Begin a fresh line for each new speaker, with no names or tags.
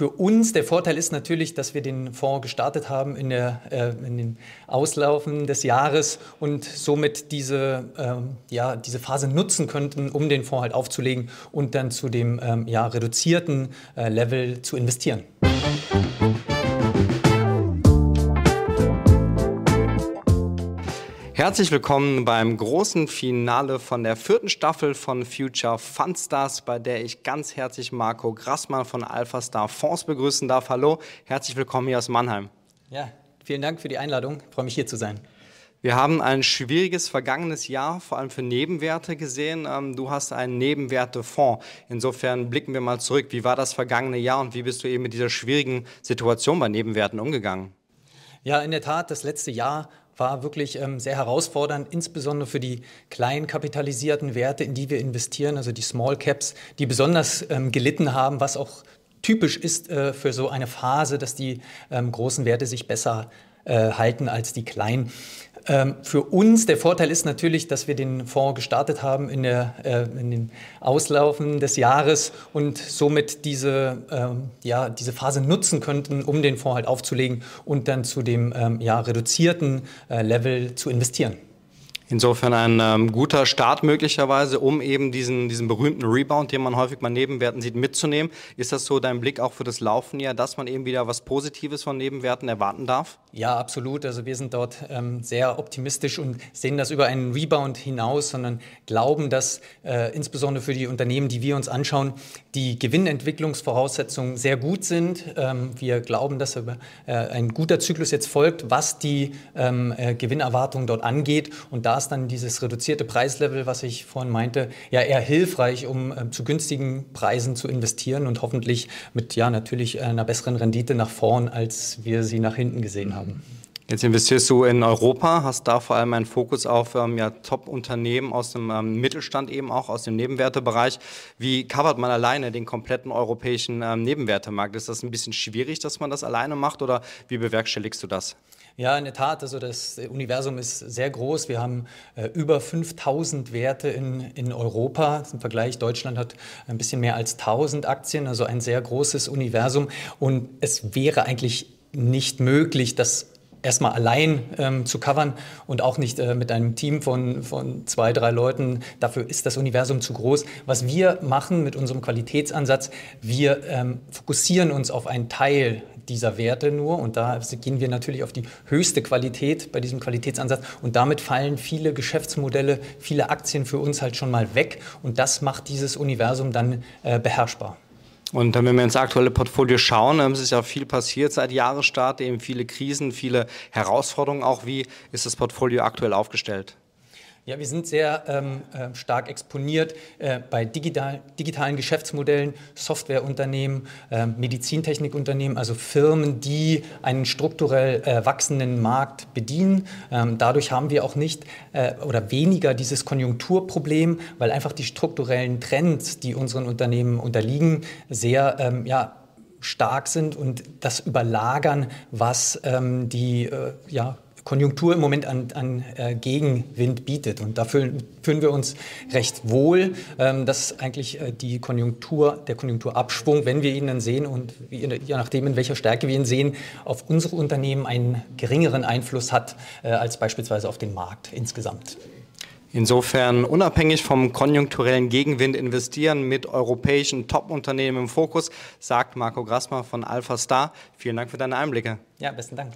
für uns der Vorteil ist natürlich, dass wir den Fonds gestartet haben in, der, äh, in den Auslaufen des Jahres und somit diese, ähm, ja, diese Phase nutzen könnten, um den Fonds halt aufzulegen und dann zu dem ähm, ja, reduzierten äh, Level zu investieren.
Herzlich willkommen beim großen Finale von der vierten Staffel von Future Fundstars, bei der ich ganz herzlich Marco Grassmann von Alpha Star Fonds begrüßen darf. Hallo, herzlich willkommen hier aus Mannheim.
Ja, vielen Dank für die Einladung. Ich freue mich hier zu sein.
Wir haben ein schwieriges vergangenes Jahr, vor allem für Nebenwerte gesehen. Ähm, du hast einen Nebenwertefonds. Insofern blicken wir mal zurück. Wie war das vergangene Jahr und wie bist du eben mit dieser schwierigen Situation bei Nebenwerten umgegangen?
Ja, in der Tat, das letzte Jahr war wirklich ähm, sehr herausfordernd, insbesondere für die klein kapitalisierten Werte, in die wir investieren, also die Small Caps, die besonders ähm, gelitten haben, was auch typisch ist äh, für so eine Phase, dass die ähm, großen Werte sich besser äh, halten als die kleinen. Ähm, für uns der Vorteil ist natürlich, dass wir den Fonds gestartet haben in, der, äh, in den Auslaufen des Jahres und somit diese, ähm, ja, diese Phase nutzen könnten, um den Fonds halt aufzulegen und dann zu dem ähm, ja, reduzierten äh, Level zu investieren.
Insofern ein ähm, guter Start möglicherweise, um eben diesen, diesen berühmten Rebound, den man häufig bei Nebenwerten sieht, mitzunehmen. Ist das so dein Blick auch für das Laufen ja, dass man eben wieder was Positives von Nebenwerten erwarten darf?
Ja, absolut. Also wir sind dort ähm, sehr optimistisch und sehen das über einen Rebound hinaus, sondern glauben, dass äh, insbesondere für die Unternehmen, die wir uns anschauen, die Gewinnentwicklungsvoraussetzungen sehr gut sind. Ähm, wir glauben, dass äh, ein guter Zyklus jetzt folgt, was die ähm, äh, Gewinnerwartungen dort angeht. Und da ist dann dieses reduzierte Preislevel, was ich vorhin meinte, ja eher hilfreich, um äh, zu günstigen Preisen zu investieren und hoffentlich mit ja natürlich einer besseren Rendite nach vorn, als wir sie nach hinten gesehen haben.
Jetzt investierst du in Europa, hast da vor allem einen Fokus auf ähm, ja, Top-Unternehmen aus dem ähm, Mittelstand eben auch, aus dem Nebenwertebereich. Wie covert man alleine den kompletten europäischen ähm, Nebenwertemarkt? Ist das ein bisschen schwierig, dass man das alleine macht oder wie bewerkstelligst du das?
Ja, in der Tat. Also das Universum ist sehr groß. Wir haben äh, über 5000 Werte in, in Europa. Im Vergleich, Deutschland hat ein bisschen mehr als 1000 Aktien, also ein sehr großes Universum. Und es wäre eigentlich nicht möglich, das erstmal allein ähm, zu covern und auch nicht äh, mit einem Team von, von zwei, drei Leuten. Dafür ist das Universum zu groß. Was wir machen mit unserem Qualitätsansatz, wir ähm, fokussieren uns auf einen Teil dieser Werte nur und da gehen wir natürlich auf die höchste Qualität bei diesem Qualitätsansatz und damit fallen viele Geschäftsmodelle, viele Aktien für uns halt schon mal weg und das macht dieses Universum dann äh, beherrschbar.
Und wenn wir ins aktuelle Portfolio schauen, es ist ja viel passiert seit Jahresstart, eben viele Krisen, viele Herausforderungen auch. Wie ist das Portfolio aktuell aufgestellt?
Ja, wir sind sehr ähm, äh, stark exponiert äh, bei digital, digitalen Geschäftsmodellen, Softwareunternehmen, äh, Medizintechnikunternehmen, also Firmen, die einen strukturell äh, wachsenden Markt bedienen. Ähm, dadurch haben wir auch nicht äh, oder weniger dieses Konjunkturproblem, weil einfach die strukturellen Trends, die unseren Unternehmen unterliegen, sehr ähm, ja, stark sind und das überlagern, was ähm, die äh, ja, Konjunktur im Moment an, an äh, Gegenwind bietet. Und da fühlen, fühlen wir uns recht wohl, ähm, dass eigentlich äh, die Konjunktur, der Konjunkturabschwung, wenn wir ihn dann sehen und je nachdem, in welcher Stärke wir ihn sehen, auf unsere Unternehmen einen geringeren Einfluss hat äh, als beispielsweise auf den Markt insgesamt.
Insofern unabhängig vom konjunkturellen Gegenwind investieren mit europäischen Top-Unternehmen im Fokus, sagt Marco Grassmann von Alpha Star. Vielen Dank für deine Einblicke.
Ja, besten Dank.